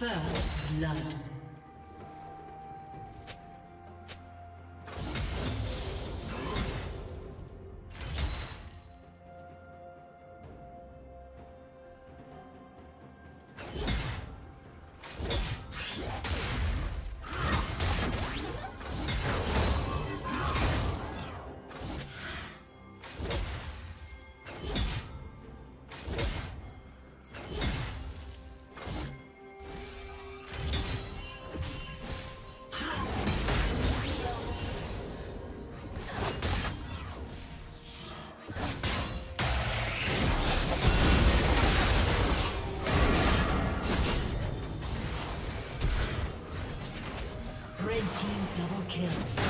First blood. kill.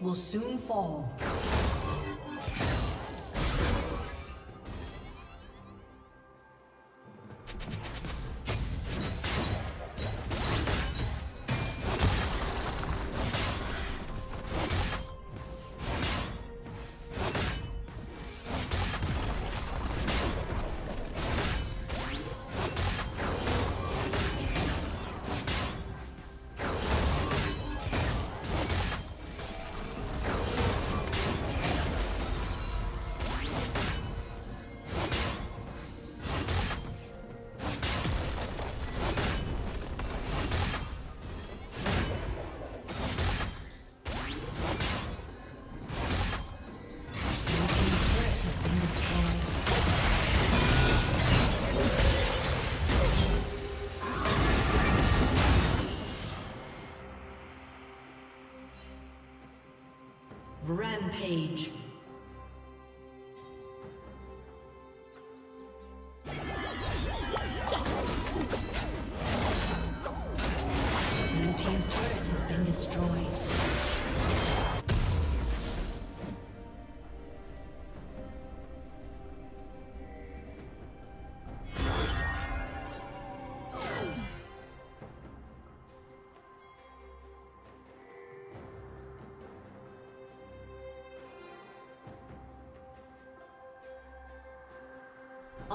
Will soon fall. Rampage.